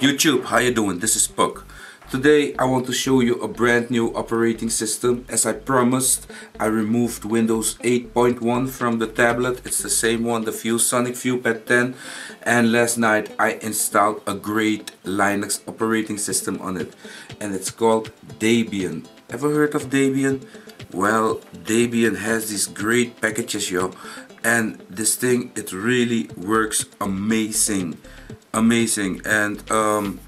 YouTube, how you doing? This is Puck. Today I want to show you a brand new operating system. As I promised, I removed Windows 8.1 from the tablet. It's the same one, the ViewSonic ViewPad 10. And last night I installed a great Linux operating system on it. And it's called Debian. Ever heard of Debian? Well, Debian has these great packages, yo. And this thing, it really works amazing. Amazing. And um,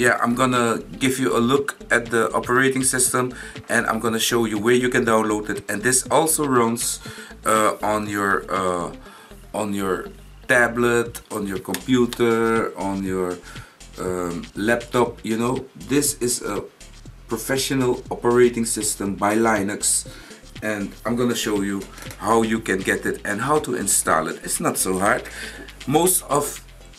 yeah I'm gonna give you a look at the operating system and I'm gonna show you where you can download it. And this also runs uh, on your uh, on your tablet on your computer on your um, laptop you know. This is a professional operating system by Linux and I'm gonna show you how you can get it and how to install it it's not so hard most of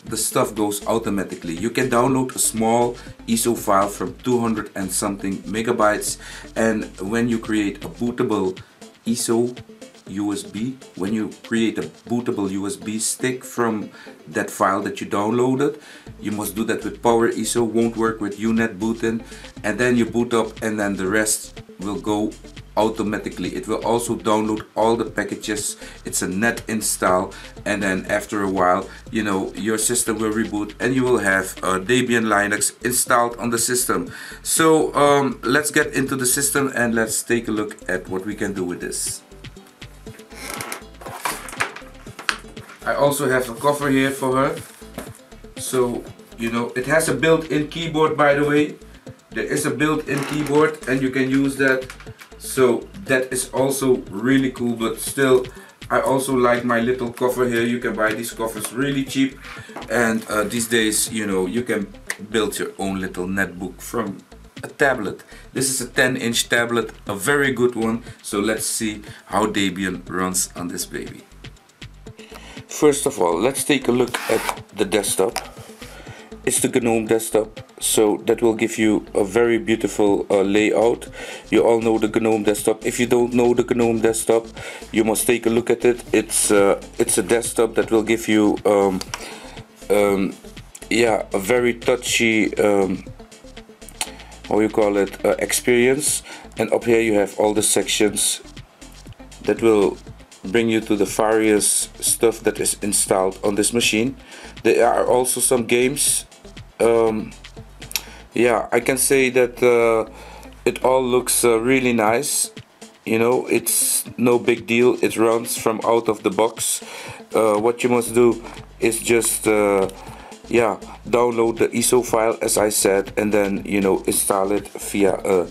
the stuff goes automatically. You can download a small ISO file from 200 and something megabytes and when you create a bootable ISO USB, when you create a bootable USB stick from that file that you downloaded, you must do that with Power ISO, won't work with UNetbootin and then you boot up and then the rest will go automatically. It will also download all the packages. It's a net install and then after a while you know your system will reboot and you will have uh, Debian Linux installed on the system. So um, let's get into the system and let's take a look at what we can do with this I also have a cover here for her. So you know it has a built-in keyboard by the way. There is a built-in keyboard and you can use that. So that is also really cool but still I also like my little cover here. You can buy these covers really cheap. And uh, these days you know you can build your own little netbook from a tablet. This is a 10 inch tablet a very good one. So let's see how Debian runs on this baby first of all let's take a look at the desktop. It's the GNOME desktop so that will give you a very beautiful uh, layout. You all know the GNOME desktop. If you don't know the GNOME desktop you must take a look at it. It's uh, it's a desktop that will give you um, um, yeah a very touchy um, how you call it uh, experience. And up here you have all the sections that will bring you to the various stuff that is installed on this machine. There are also some games um, yeah I can say that uh, it all looks uh, really nice. You know it's no big deal. It runs from out of the box. Uh, what you must do is just uh, yeah download the ISO file as I said and then you know install it via a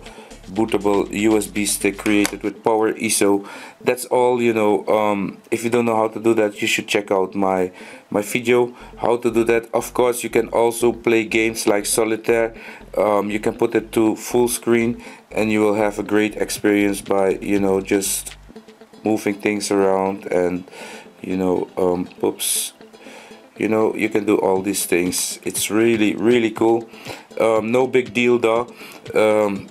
bootable USB stick created with Power ISO. That's all you know. Um, if you don't know how to do that, you should check out my my video how to do that. Of course, you can also play games like Solitaire. Um, you can put it to full screen, and you will have a great experience by you know just moving things around and you know um, oops you know you can do all these things it's really really cool um, no big deal though um,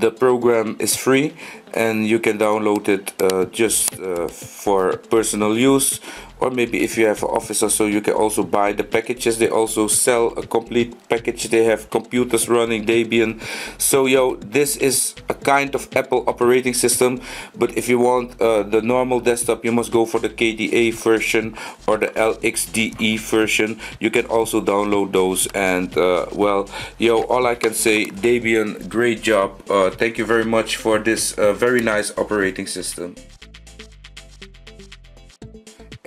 the program is free and you can download it uh, just uh, for personal use or maybe if you have an office or so you can also buy the packages. They also sell a complete package. They have computers running Debian. So yo this is a kind of Apple operating system. But if you want uh, the normal desktop you must go for the KDE version or the LXDE version. You can also download those and uh, well yo all I can say Debian great job. Uh, thank you very much for this uh, very nice operating system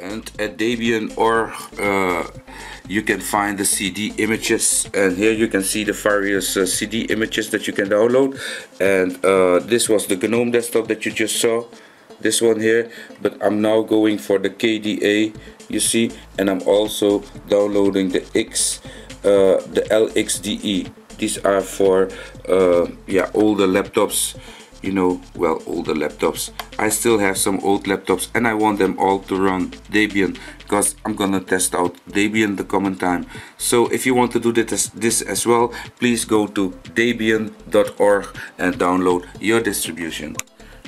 and at Debian or uh, you can find the CD images. And here you can see the various uh, CD images that you can download. And uh, this was the GNOME desktop that you just saw this one here. But I'm now going for the KDE you see. And I'm also downloading the X uh, the LXDE these are for uh, yeah older laptops you know, well, older laptops. I still have some old laptops and I want them all to run Debian because I'm gonna test out Debian the common time. So if you want to do this, this as well, please go to debian.org and download your distribution.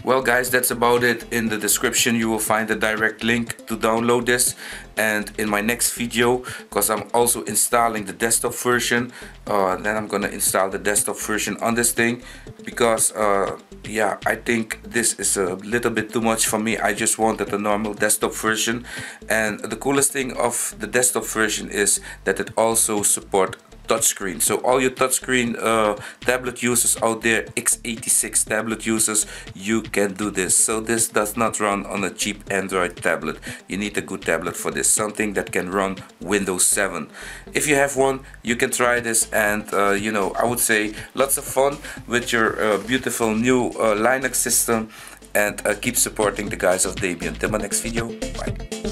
Well guys, that's about it. In the description you will find a direct link to download this. And in my next video, because I'm also installing the desktop version, uh, then I'm gonna install the desktop version on this thing. Because uh, yeah, I think this is a little bit too much for me. I just wanted a normal desktop version. And the coolest thing of the desktop version is that it also support touchscreen. So all your touchscreen uh, tablet users out there, x86 tablet users, you can do this. So this does not run on a cheap Android tablet. You need a good tablet for this, something that can run Windows 7. If you have one, you can try this and uh, you know, I would say lots of fun with your uh, beautiful new uh, Linux system and uh, keep supporting the guys of Debian. Till my next video, bye.